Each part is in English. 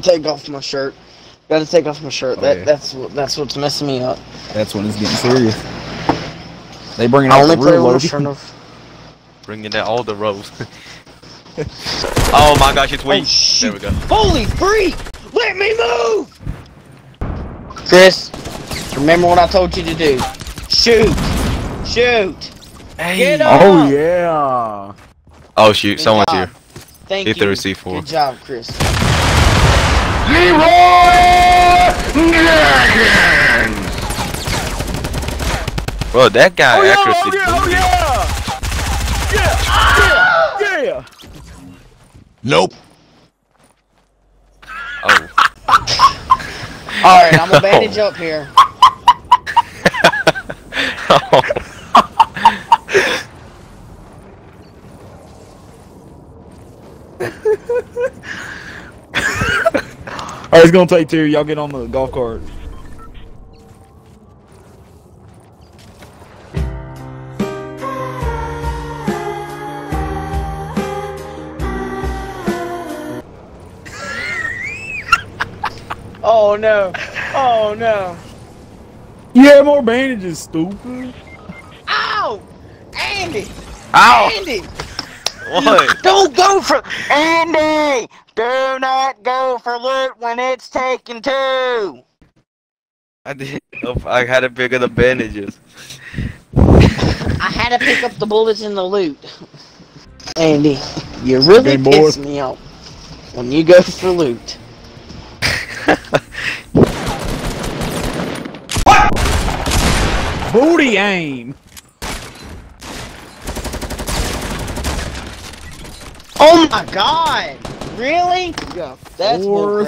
gotta take off my shirt. Gotta take off my shirt. Oh, that yeah. that's what that's what's messing me up. That's when it's getting serious. They bringing I out the play real with a Logan. shirt off. Bringing down all the rows. oh my gosh, it's Oh weak. there we go. Holy freak! Let me move! Chris, remember what I told you to do. Shoot! Shoot! Get up! Oh yeah. Oh shoot, Good someone's job. here. Thank Hit you. the C4. Good job, Chris. Bro, that guy Oh yeah. accuracy. Oh yeah. Oh yeah. Ah, yeah. Yeah. Nope. Oh. Alright, I'm gonna bandage up here. Alright, it's gonna take two. Y'all get on the golf cart. Oh no! Oh no! Yeah, more bandages, stupid. Ow! Andy! Ow! Andy! What? Don't go for Andy! Do not go for loot when it's taken two! I did. Oh, I had to pick up the bandages. I had to pick up the bullets in the loot. Andy, you really Okay, boy. piss me off when you go for loot. Booty aim. Oh my god! Really? Yeah. That's no,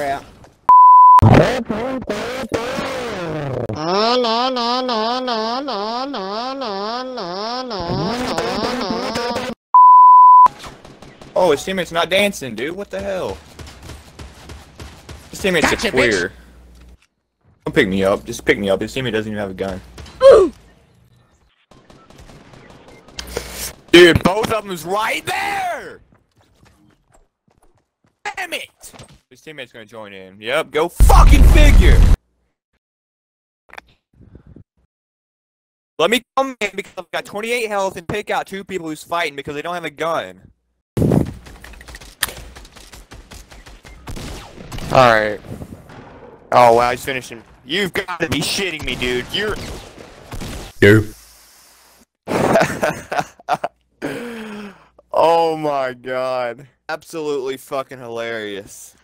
no. Oh, his teammate's not dancing, dude. What the hell? His teammate's Gotcha, a queer. Don't pick me up. Just pick me up. His teammate doesn't even have a gun. Dude, both of them's right there! Damn it! His teammate's gonna join in. Yep, go fucking figure! Let me come in because I've got 28 health and pick out two people who's fighting because they don't have a gun. Alright. Oh wow, he's finishing. You've got to be shitting me, dude. You're. Nope. oh my god. Absolutely fucking hilarious.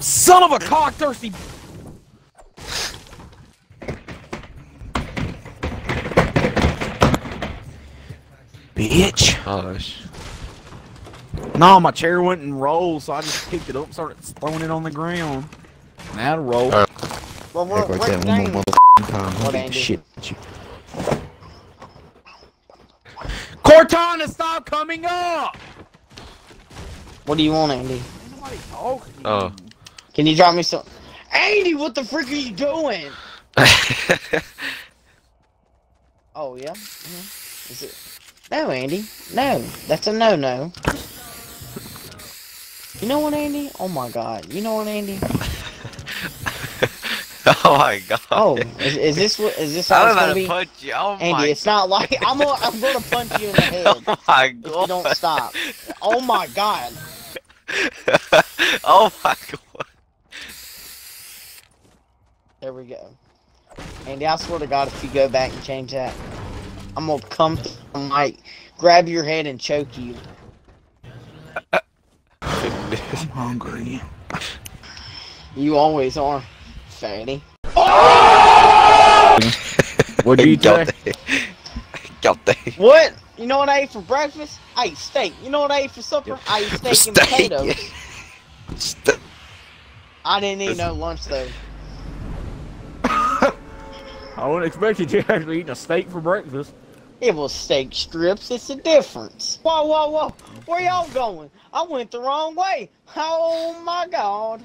Son of a cock-thirsty. Bitch. Gosh. No, my chair went and rolled, so I just picked it up and started throwing it on the ground. Now to roll. Uh, Well, Act what, like that what one game? more motherfucking time. What, I'll beat Andy? the shit at you. Cortana, stop coming up! What do you want, Andy? Nobody talking. Oh. Can you drop me some? Andy, what the frick are you doing? Oh yeah. Mhm. Is it? No, Andy. No, that's a no-no. You know what, Andy? Oh my God. You know what, Andy? oh my god. Oh, is, is this what? Is this how I'm it's about gonna to be? punch you. Oh Andy, my. it's not like I'm gonna I'm gonna punch you in the head Oh my if you don't stop. Oh my God. oh my god. There we go. Andy, I swear to God, if you go back and change that, I'm gonna come to the mic, grab your head, and choke you. I'm hungry. You always are, fatty. Oh! What'd you say? Got that. What? You know what I ate for breakfast? I ate steak. You know what I ate for supper? I ate steak, and potatoes. St- I didn't eat no lunch though. I wouldn't expect you to actually eat a steak for breakfast. It was steak strips. It's a difference. Whoa, whoa, whoa! Where y'all going? I went the wrong way. Oh my God!